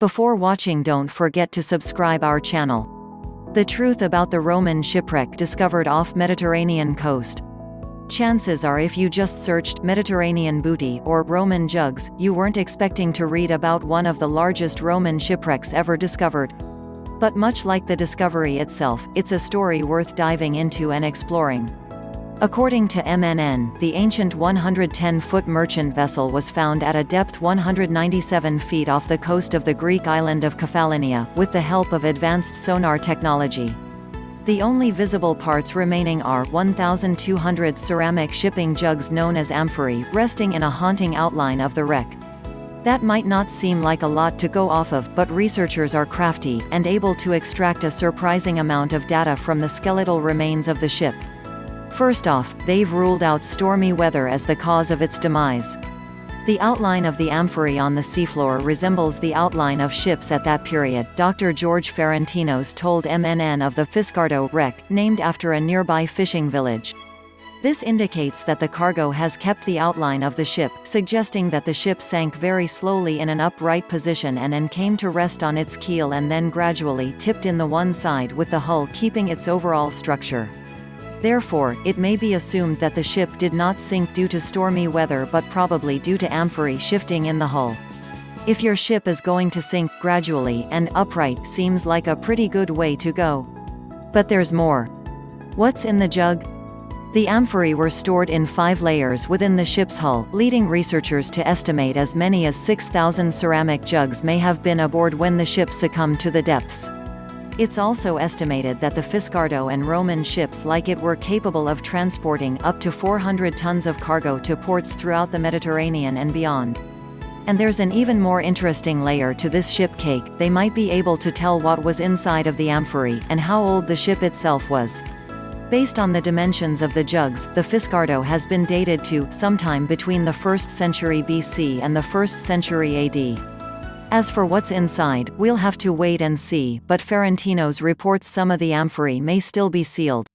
Before watching don't forget to subscribe our channel. The truth about the Roman shipwreck discovered off Mediterranean coast. Chances are if you just searched Mediterranean booty or Roman jugs, you weren't expecting to read about one of the largest Roman shipwrecks ever discovered. But much like the discovery itself, it's a story worth diving into and exploring. According to MNN, the ancient 110-foot merchant vessel was found at a depth 197 feet off the coast of the Greek island of Kefalonia, with the help of advanced sonar technology. The only visible parts remaining are 1,200 ceramic shipping jugs known as amphorae, resting in a haunting outline of the wreck. That might not seem like a lot to go off of, but researchers are crafty, and able to extract a surprising amount of data from the skeletal remains of the ship. First off, they've ruled out stormy weather as the cause of its demise. The outline of the amphorae on the seafloor resembles the outline of ships at that period. Dr. George Ferentinos told MNN of the Fiscardo wreck, named after a nearby fishing village. This indicates that the cargo has kept the outline of the ship, suggesting that the ship sank very slowly in an upright position and then came to rest on its keel and then gradually tipped in the one side with the hull keeping its overall structure. Therefore, it may be assumed that the ship did not sink due to stormy weather but probably due to amphorae shifting in the hull. If your ship is going to sink gradually and upright seems like a pretty good way to go. But there's more. What's in the jug? The amphorae were stored in five layers within the ship's hull, leading researchers to estimate as many as 6,000 ceramic jugs may have been aboard when the ship succumbed to the depths. It's also estimated that the Fiscardo and Roman ships like it were capable of transporting up to 400 tons of cargo to ports throughout the Mediterranean and beyond. And there's an even more interesting layer to this ship cake, they might be able to tell what was inside of the amphorae, and how old the ship itself was. Based on the dimensions of the jugs, the Fiscardo has been dated to sometime between the 1st century BC and the 1st century AD. As for what's inside, we'll have to wait and see, but Ferentinos reports some of the amphorae may still be sealed.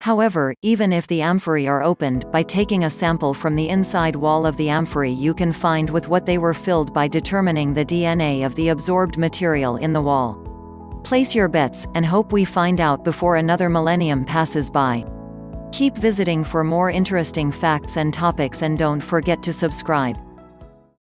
However, even if the amphorae are opened, by taking a sample from the inside wall of the amphorae you can find with what they were filled by determining the DNA of the absorbed material in the wall. Place your bets, and hope we find out before another millennium passes by. Keep visiting for more interesting facts and topics and don't forget to subscribe.